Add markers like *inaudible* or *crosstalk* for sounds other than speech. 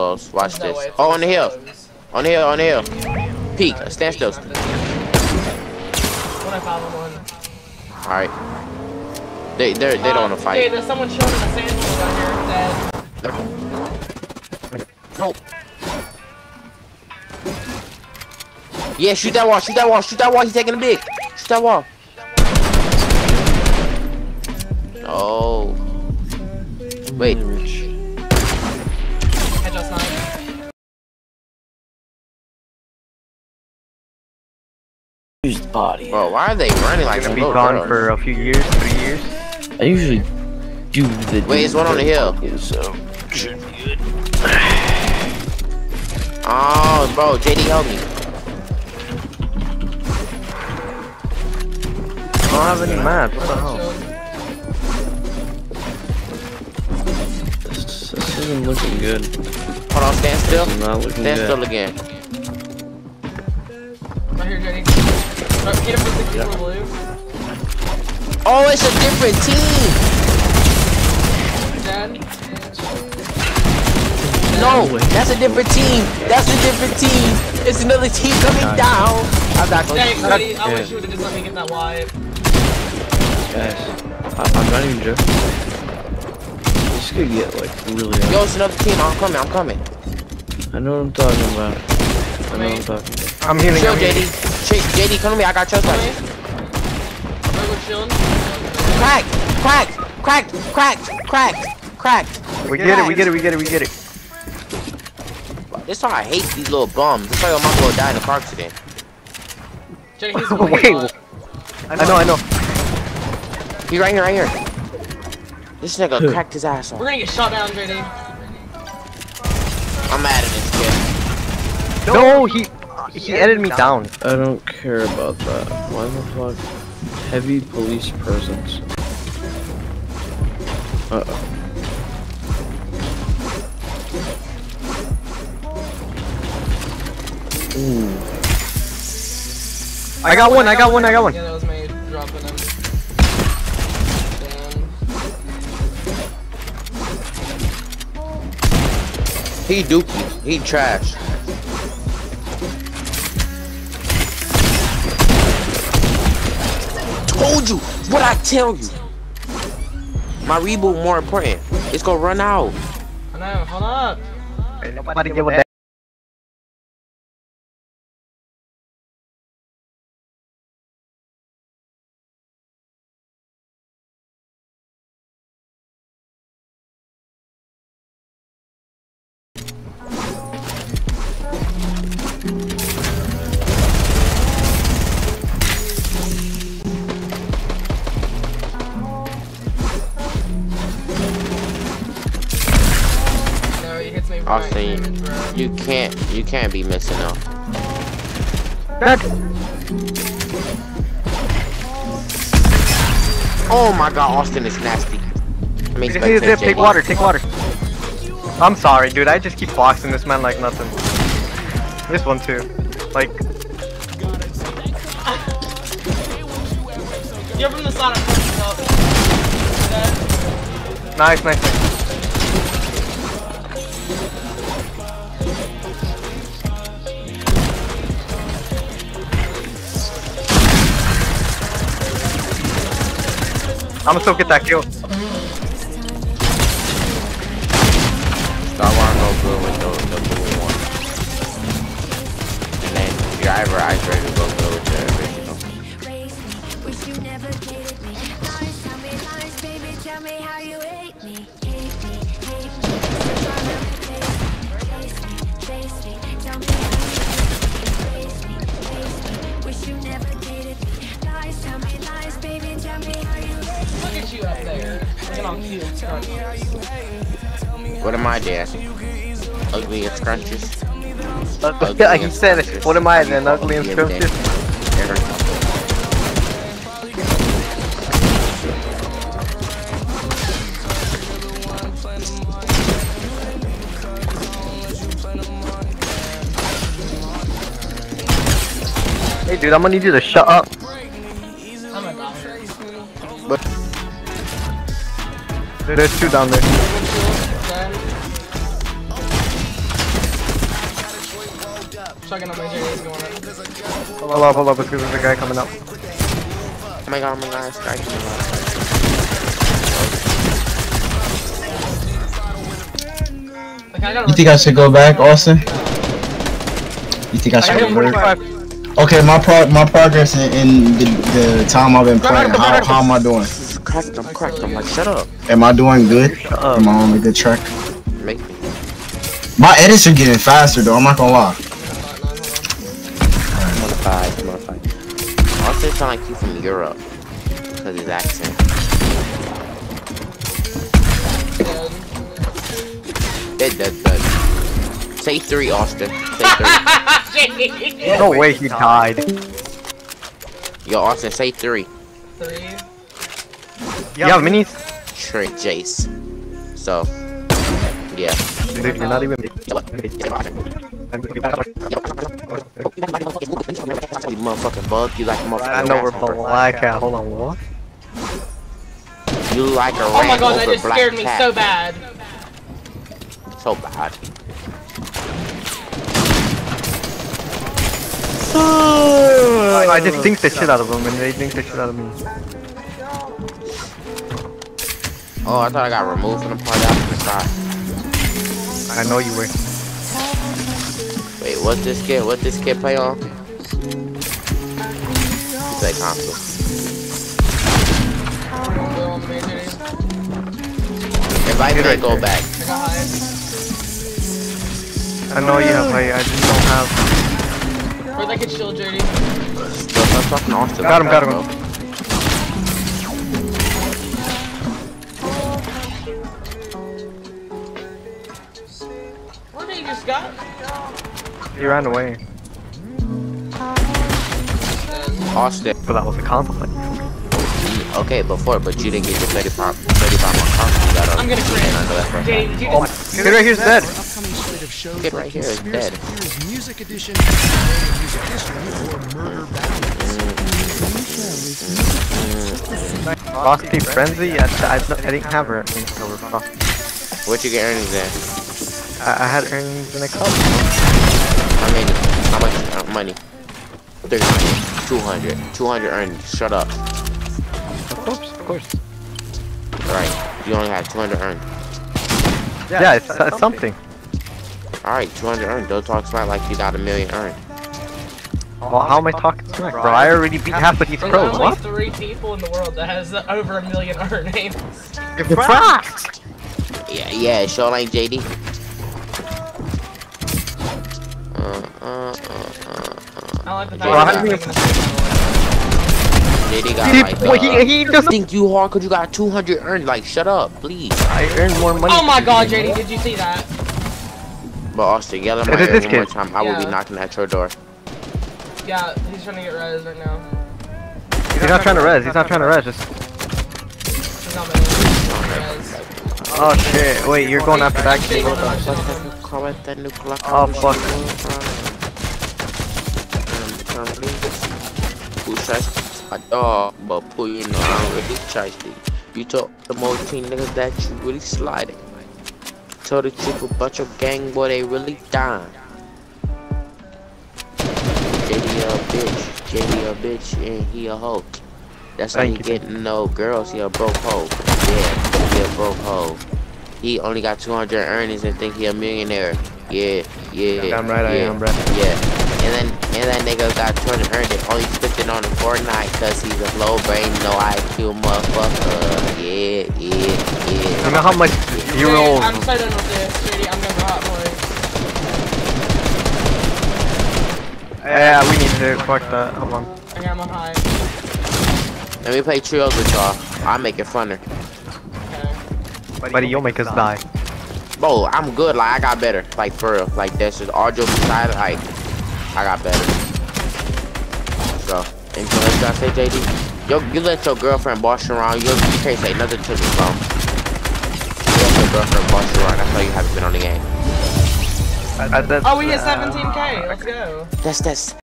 Watch this. Oh, on the hill. On the hill, on the hill. Peek, stand still. Alright. They, they're, they don't want to Hey, fight. there's someone chilling in the sand down here. Dead. Nope. Yeah, shoot that wall, shoot that wall, shoot that wall, he's taking a big. Shoot that wall. Oh. Wait. Body. Bro, why are they running like gonna some be gone girls? for a few years, three years. I usually do the. Wait, it's one on the hill. So should be good. Oh, bro, JD help me. I don't have any mats. What the hell? This, this isn't looking good. Hold on, stand still. Not looking Stand good. still again. Right, Get him for 60 for blue. Oh, it's a different team. Dead. No, that's a different team. That's a different team. It's another team coming down. I'm not gonna. Dang, buddy, I Yeah. wish you would've just let me get that wipe. Guys, I, I'm not even joking. This could get like really. Yo, it's another team. I'm coming. I'm coming. I know what I'm talking about. I know what I'm talking about. I'm healing. Chill, I'm. JD. Ch- JD, come to me. I got chest Come like here. Regular chilling. Crack, crack, crack, crack, crack, crack. We get it. We get it. We get it. We get it. This why I hate these little bums. This why your mom will die in *laughs* a car accident. Jenny, Wait. I know. I know. He right here, right here. This nigga *laughs* cracked his ass off. We're gonna get shot down, JD. I'm mad at this kid. No, he he edited me down. I don't care about that. Why the fuck? Heavy police presence. Uh oh. Ooh. I got one. I got one. I got one. Yeah, that was me dropping him. Damn. He dookie. He trash. Told you. What I tell you. My reboot more important. It's gonna run out. I know, hold up. Nobody give a damn. Austin, in the throat. You can't. You can't be missing though. Oh my God, Austin is nasty. I mean, Hey, take JD. water. Take water. I'm sorry, dude. I just keep boxing this man like nothing. This one too. Like, You're from the side of the Dead. nice, nice. nice. I'm still get that kill. Star Wars go good with the, the blue one. And then driver ice ready What am I, Dad? Ugly and scrunches. Yeah, *laughs* he said it. What am I then? Ugly and scrumptious? Hey, dude, I'm gonna need you to shut up. There's two down there. Dead. chugging on my J's going up. Hold up, hold up, because there's a guy coming up. Oh my god, oh my god, strike me. Like, I gotta You think I should go back, Austin? You think I I should hit him revert? 45. Okay, my pro my progress in, in the, the time I've been playing. How, how am I doing? Cracked him, cracked him. Like, shut up. Am I doing good? up. Am I on a good track? Make me. My edits are getting faster though. I'm not gonna lie. Modified, modified. Also sound like he's from Europe. Because his accent. Dead, dead, dead. Say three, Austin. Say three. *laughs* No way he died. Yo, Austin, say three. Three. You have minis? Trick Jace. So, yeah. Dude, you're not even. You motherfucking bug, you like a motherfucking I know we're grasshopper. black cat. Hold on, what? You like a Oh my god, that just scared me cat. so bad. So bad. Oh, I just think the shit out of them, and they think the shit out of me. Oh, I thought I got removed from the party after the start. I know you were. Wait, what's this kid? What this kid play on? He play console. Go on the. If I Get can go back. I got high. I know you have height, I just don't have. Where'd that kid shield, JD? Yo, stop talking Austin. Got him, got him. Bro. What did he just got? He ran away. Austin. But that was a compliment. Okay, before, but you didn't get your 30 pound, 30 pound more console. You got I'm gonna crit. I know that's right. You Oh my. Kid right here's dead. Upcoming slate of shows Kid right here is dead. Theories Music Edition, Music History, or Murder Ballads. Frosty Frenzy? I, I, I didn't have her until we're Frosty. What you get earnings in? I, I had earnings in a cup. How many? How much uh, money? 300, 200, 200 earnings. Shut up. Of course, of course. Right. You only had 200 earned. Yeah, it's, it's something. Alright, 200 earned. Don't talk smack like you got a million earned. Well, how am I talking smack, bro? I already beat half of these There's pros. only What? three people in the world that has over a million earnings. You're fracked! Yeah, yeah, sure ain't JD. Uh, uh, uh, uh, I like the fact that how you're do you- making a JD got He, like, boy, uh, he, he just. think you hard cause you got 200 earned. Like, shut up, please. I earned more money. Oh my god, JD, did you see that? But Austin, yell at It my is ear this one more time. I will be knocking at your door. Yeah, he's trying to get res right now. He's not trying to res. He's not trying to res. Just. He's not making res. Oh shit! Wait, you're going after that kid. Shake him, shake him. Correct that nuclear Oh, fuck. Who tries a ah, dog, but pull you know I'm really chasty. You told the most teen niggas that you really sliding. Told the chick about your gang, boy, they really dying. JD a bitch, JD a bitch, and he a hoe. That's how you you. getting no girls, he a broke hoe. Yeah, he a broke hoe. He only got 200 earnings and think he a millionaire. Yeah, yeah. I'm right I yeah, am, bruh. Yeah. And then and that nigga got 200 earned it. Only spent it on the Fortnite cause he's a low brain, no IQ motherfucker. Yeah, yeah, yeah. You know how much JD, hero? I'm so done with this, JD, I'm gonna go hot boy. Yeah, we need to fuck that. Hold on. Okay, I'm on high. Let me play trios with y'all. I'll make it funner. Okay. Buddy, you'll make us die. Bro, I'm good. Like, I got better. Like, for real. Like, that's just all jokes aside. Like, I got better. So, anything else you gotta say, JD? Yo, you let your girlfriend boss you around. You, you can't say nothing to me, bro. You let your girlfriend boss you around. That's why you haven't been on the game. I, that's, Oh, we hit 17k, uh, let's go. That's, that's,